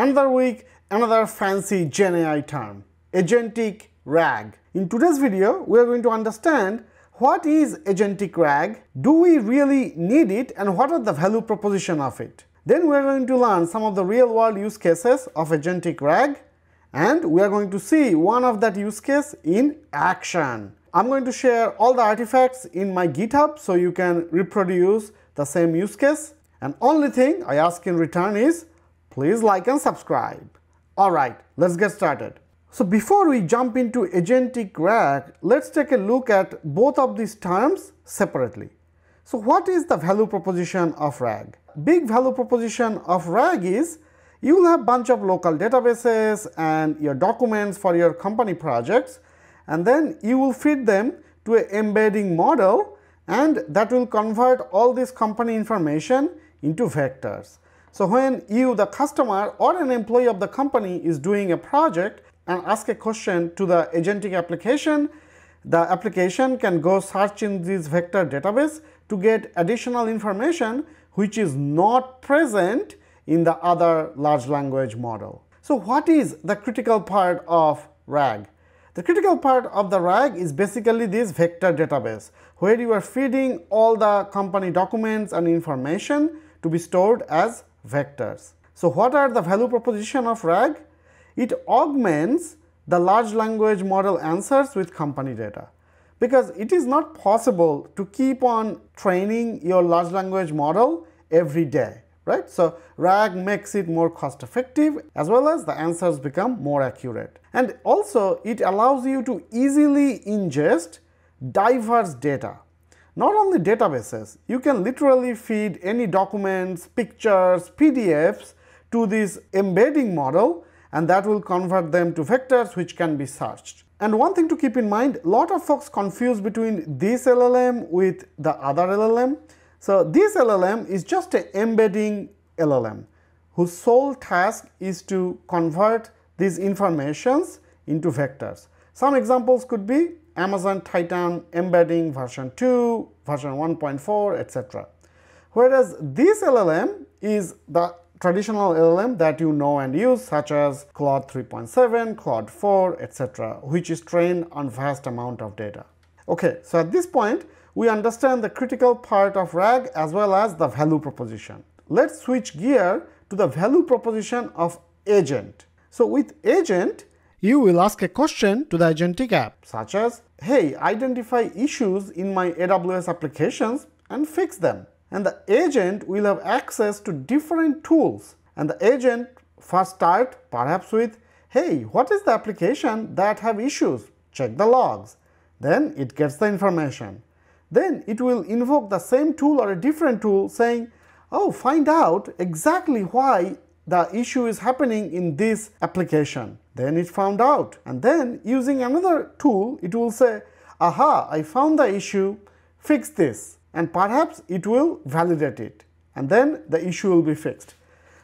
Another week, another fancy Gen AI term, agentic RAG. In today's video, we are going to understand what is agentic RAG, do we really need it and what are the value proposition of it. Then we are going to learn some of the real world use cases of agentic RAG and we are going to see one of that use case in action. I'm going to share all the artifacts in my GitHub so you can reproduce the same use case and only thing I ask in return is please like and subscribe. Alright, let's get started. So before we jump into agentic RAG, let's take a look at both of these terms separately. So what is the value proposition of RAG? Big value proposition of RAG is you will have bunch of local databases and your documents for your company projects and then you will feed them to an embedding model and that will convert all this company information into vectors. So when you the customer or an employee of the company is doing a project and ask a question to the agentic application, the application can go search in this vector database to get additional information which is not present in the other large language model. So what is the critical part of RAG? The critical part of the RAG is basically this vector database where you are feeding all the company documents and information to be stored as vectors. So what are the value proposition of RAG? It augments the large language model answers with company data because it is not possible to keep on training your large language model every day right. So, RAG makes it more cost effective as well as the answers become more accurate. And also it allows you to easily ingest diverse data. Not only databases, you can literally feed any documents, pictures, PDFs to this embedding model and that will convert them to vectors which can be searched. And one thing to keep in mind, lot of folks confuse between this LLM with the other LLM. So this LLM is just an embedding LLM whose sole task is to convert these informations into vectors. Some examples could be Amazon Titan embedding version 2, version 1.4, etc. Whereas this LLM is the traditional LLM that you know and use such as Claude 3.7, Claude 4, etc., which is trained on vast amount of data. Okay, so at this point, we understand the critical part of RAG as well as the value proposition. Let's switch gear to the value proposition of agent. So with agent, you will ask a question to the agentic app such as, hey, identify issues in my AWS applications and fix them. And the agent will have access to different tools. And the agent first start perhaps with, hey, what is the application that have issues? Check the logs. Then it gets the information. Then it will invoke the same tool or a different tool saying, oh, find out exactly why the issue is happening in this application. Then it found out. And then using another tool, it will say, aha, I found the issue, fix this. And perhaps it will validate it. And then the issue will be fixed.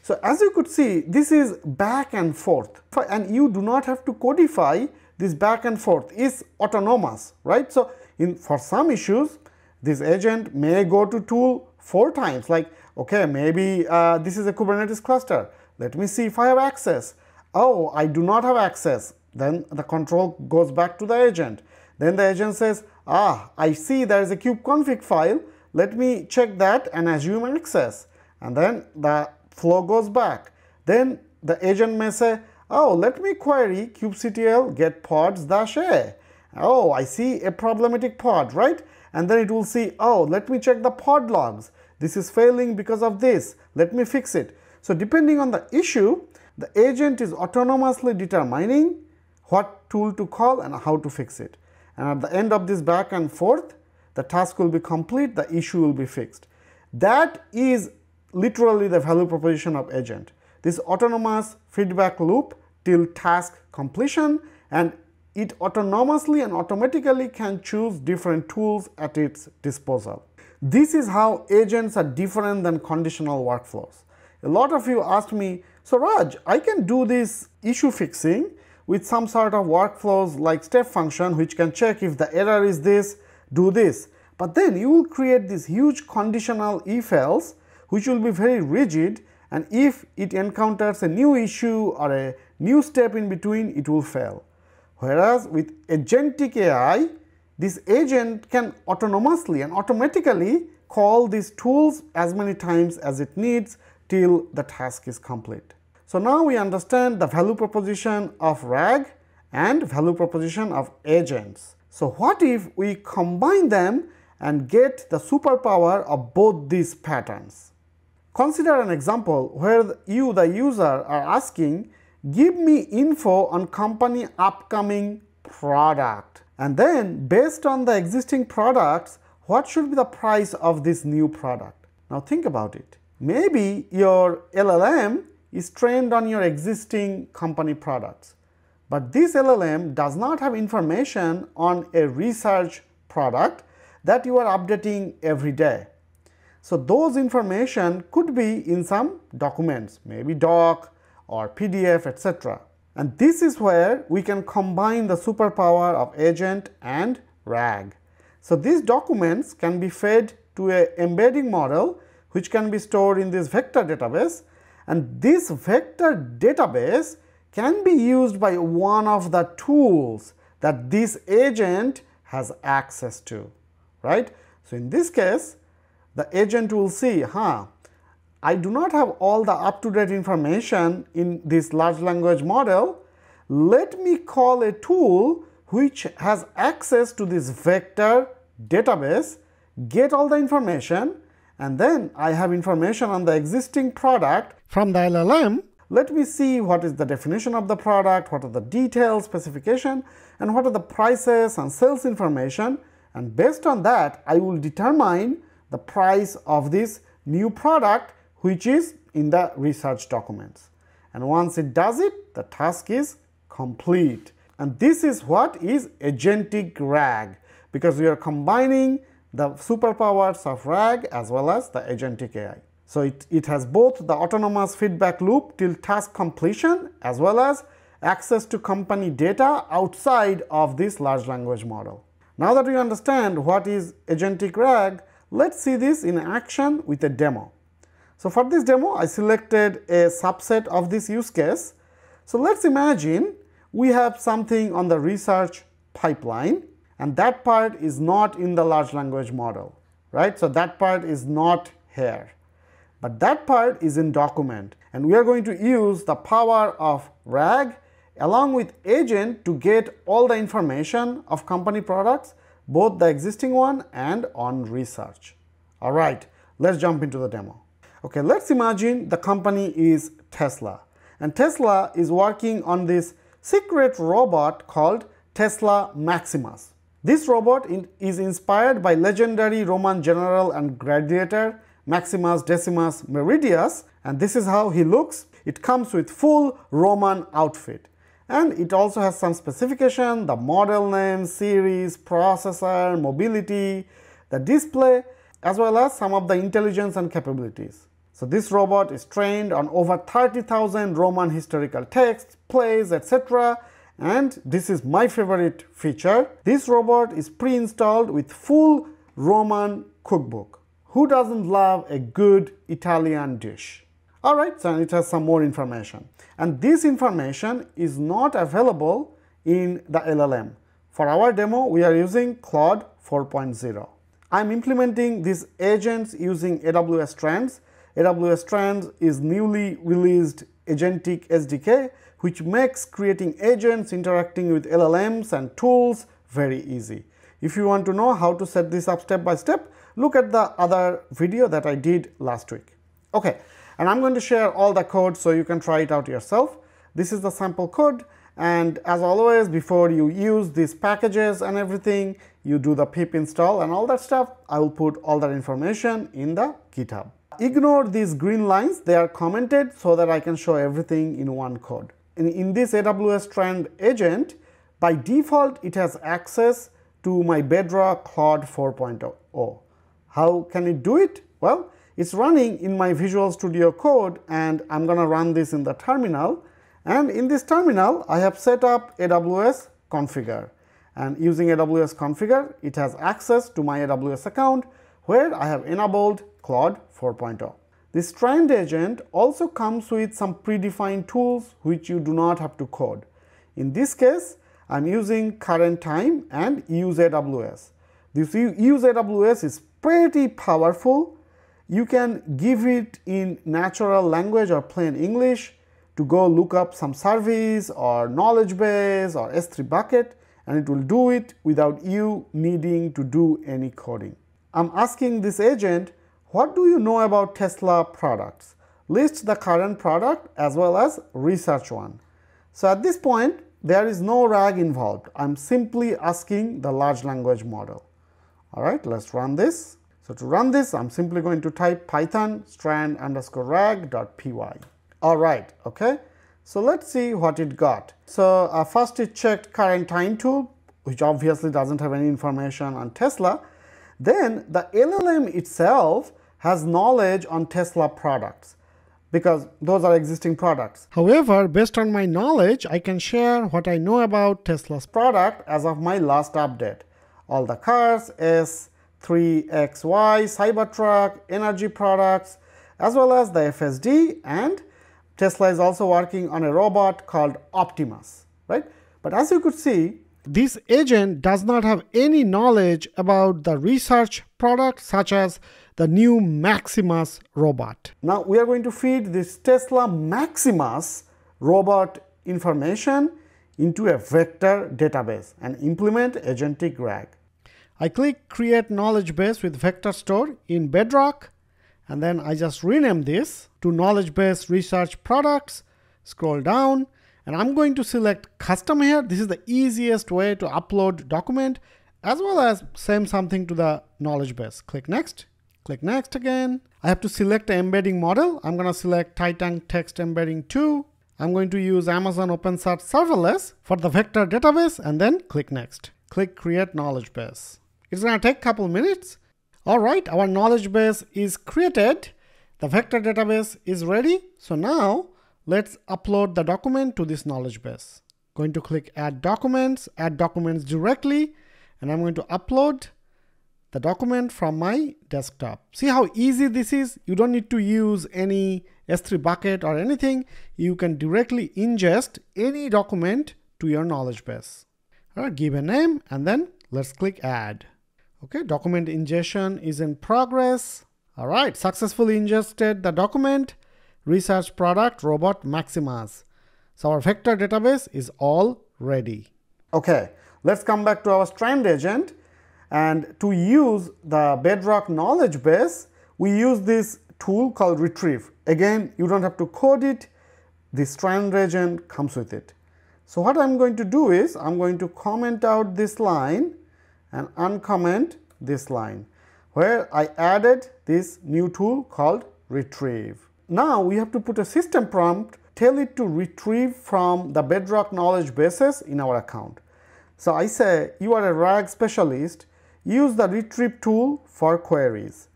So as you could see, this is back and forth. And you do not have to codify this back and forth. is autonomous, right? So in for some issues, this agent may go to tool four times like, okay, maybe uh, this is a Kubernetes cluster. Let me see if I have access. Oh, I do not have access. Then the control goes back to the agent. Then the agent says, ah, I see there is a kubeconfig file. Let me check that and assume access. And then the flow goes back. Then the agent may say, oh, let me query kubectl get pods dash a. Oh, I see a problematic pod, right? And then it will see, oh, let me check the pod logs. This is failing because of this. Let me fix it. So depending on the issue, the agent is autonomously determining what tool to call and how to fix it. And at the end of this back and forth, the task will be complete, the issue will be fixed. That is literally the value proposition of agent. This autonomous feedback loop till task completion and it autonomously and automatically can choose different tools at its disposal. This is how agents are different than conditional workflows. A lot of you asked me, so Raj, I can do this issue fixing with some sort of workflows like step function which can check if the error is this, do this. But then you will create this huge conditional if else which will be very rigid and if it encounters a new issue or a new step in between, it will fail. Whereas with agentic AI, this agent can autonomously and automatically call these tools as many times as it needs till the task is complete. So now we understand the value proposition of RAG and value proposition of agents. So what if we combine them and get the superpower of both these patterns? Consider an example where you the user are asking give me info on company upcoming product and then based on the existing products what should be the price of this new product. Now think about it. Maybe your LLM is trained on your existing company products. But this LLM does not have information on a research product that you are updating every day. So those information could be in some documents, maybe doc or PDF, etc. And this is where we can combine the superpower of agent and RAG. So these documents can be fed to a embedding model which can be stored in this vector database and this vector database can be used by one of the tools that this agent has access to, right. So, in this case the agent will see, huh, I do not have all the up to date information in this large language model. Let me call a tool which has access to this vector database, get all the information and then I have information on the existing product from the LLM. Let me see what is the definition of the product, what are the details, specification and what are the prices and sales information and based on that I will determine the price of this new product which is in the research documents. And once it does it, the task is complete. And this is what is agentic RAG because we are combining the superpowers of RAG as well as the agentic AI. So it, it has both the autonomous feedback loop till task completion as well as access to company data outside of this large language model. Now that we understand what is agentic RAG, Let's see this in action with a demo. So for this demo, I selected a subset of this use case. So let's imagine we have something on the research pipeline and that part is not in the large language model, right? So that part is not here, but that part is in document and we are going to use the power of RAG along with agent to get all the information of company products both the existing one and on research. All right, let's jump into the demo. Okay, let's imagine the company is Tesla and Tesla is working on this secret robot called Tesla Maximus. This robot in, is inspired by legendary Roman general and gladiator Maximus Decimus Meridius and this is how he looks. It comes with full Roman outfit and it also has some specification, the model name, series, processor, mobility, the display, as well as some of the intelligence and capabilities. So this robot is trained on over 30,000 Roman historical texts, plays, etc. And this is my favorite feature. This robot is pre-installed with full Roman cookbook. Who doesn't love a good Italian dish? Alright, so it has some more information. And this information is not available in the LLM. For our demo, we are using Claude 4.0. I'm implementing these agents using AWS Strands. AWS Strands is newly released agentic SDK which makes creating agents interacting with LLMs and tools very easy. If you want to know how to set this up step by step, look at the other video that I did last week. Okay, and I'm going to share all the code so you can try it out yourself. This is the sample code and as always before you use these packages and everything you do the pip install and all that stuff. I will put all that information in the GitHub. Ignore these green lines, they are commented so that I can show everything in one code. In, in this AWS Strand agent, by default it has access to my Bedrock Claude 4.0. How can it do it? Well, it's running in my Visual Studio Code and I'm going to run this in the terminal. And in this terminal, I have set up AWS configure. And using AWS configure, it has access to my AWS account where I have enabled Claude 4.0. The strand agent also comes with some predefined tools which you do not have to code. In this case, I am using current time and use AWS. This use AWS is pretty powerful. You can give it in natural language or plain English to go look up some service or knowledge base or S3 bucket and it will do it without you needing to do any coding. I'm asking this agent what do you know about Tesla products? List the current product as well as research one. So at this point, there is no RAG involved. I'm simply asking the large language model. All right, let's run this. So to run this, I'm simply going to type python strand underscore rag dot py. All right, okay. So let's see what it got. So uh, first it checked current time tool, which obviously doesn't have any information on Tesla. Then the LLM itself has knowledge on Tesla products because those are existing products. However, based on my knowledge, I can share what I know about Tesla's product as of my last update. All the cars, S, 3XY, Cybertruck, energy products, as well as the FSD and Tesla is also working on a robot called Optimus, right? But as you could see, this agent does not have any knowledge about the research product such as the new Maximus robot. Now we are going to feed this Tesla Maximus robot information into a vector database and implement agentic RAG. I click create knowledge base with vector store in Bedrock and then I just rename this to knowledge base research products, scroll down and I'm going to select custom here. This is the easiest way to upload document as well as send something to the knowledge base. Click next. Click next again. I have to select embedding model. I'm going to select Titan Text Embedding 2. I'm going to use Amazon OpenSearch Serverless for the vector database and then click next. Click create knowledge base. It's going to take a couple minutes. All right, our knowledge base is created. The vector database is ready. So now let's upload the document to this knowledge base. Going to click add documents, add documents directly, and I'm going to upload the document from my desktop. See how easy this is? You don't need to use any S3 bucket or anything. You can directly ingest any document to your knowledge base. All right, give a name and then let's click add. Okay, document ingestion is in progress. All right, successfully ingested the document, research product robot Maximus. So our vector database is all ready. Okay, let's come back to our strand agent and to use the Bedrock knowledge base, we use this tool called retrieve. Again, you don't have to code it. The strand agent comes with it. So what I'm going to do is I'm going to comment out this line and uncomment this line where I added this new tool called retrieve. Now we have to put a system prompt, tell it to retrieve from the Bedrock knowledge bases in our account. So I say you are a RAG specialist use the retrieve tool for queries.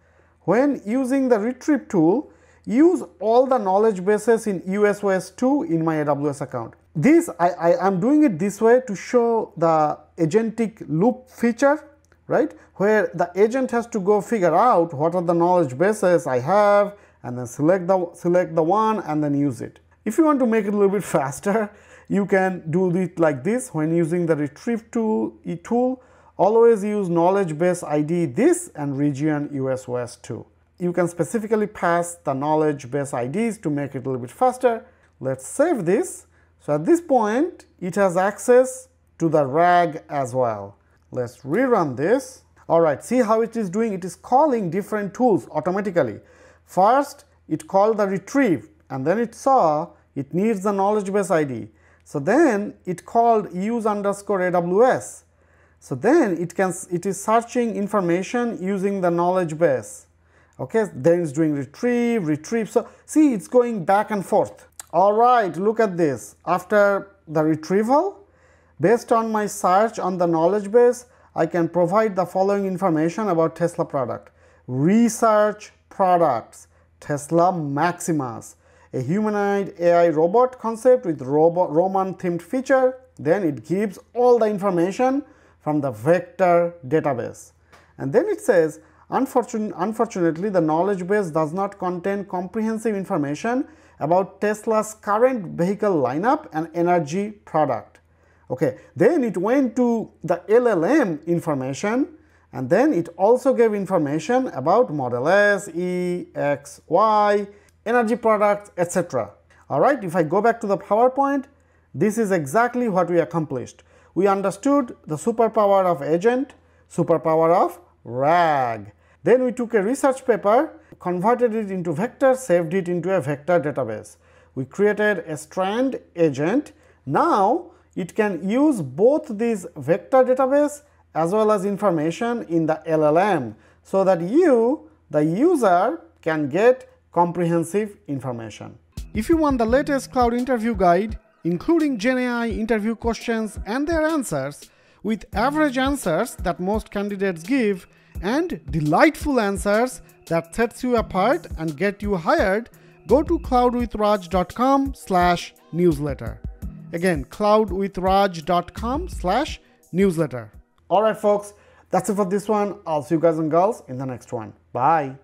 When using the retrieve tool, use all the knowledge bases in USOS 2 in my AWS account. This, I, I am doing it this way to show the agentic loop feature, right, where the agent has to go figure out what are the knowledge bases I have and then select the, select the one and then use it. If you want to make it a little bit faster, you can do it like this when using the retrieve tool, e tool Always use knowledge base ID this and region USOS 2. You can specifically pass the knowledge base IDs to make it a little bit faster. Let's save this. So at this point, it has access to the RAG as well. Let's rerun this. All right, see how it is doing? It is calling different tools automatically. First, it called the retrieve and then it saw it needs the knowledge base ID. So then it called use underscore AWS so then it can it is searching information using the knowledge base. Okay, then it's doing retrieve, retrieve. So see, it's going back and forth. All right, look at this. After the retrieval, based on my search on the knowledge base, I can provide the following information about Tesla product. Research products, Tesla Maximus, a humanoid AI robot concept with Roman themed feature. Then it gives all the information from the vector database. And then it says, Unfortun unfortunately, the knowledge base does not contain comprehensive information about Tesla's current vehicle lineup and energy product. Okay, then it went to the LLM information and then it also gave information about Model S, E, X, Y, energy products, etc. Alright, if I go back to the PowerPoint, this is exactly what we accomplished. We understood the superpower of agent, superpower of RAG. Then we took a research paper, converted it into vector, saved it into a vector database. We created a strand agent. Now it can use both these vector database as well as information in the LLM so that you, the user, can get comprehensive information. If you want the latest cloud interview guide, including GenAI interview questions and their answers, with average answers that most candidates give, and delightful answers that sets you apart and get you hired, go to cloudwithraj.com slash newsletter. Again, cloudwithraj.com slash newsletter. Alright folks, that's it for this one. I'll see you guys and girls in the next one. Bye.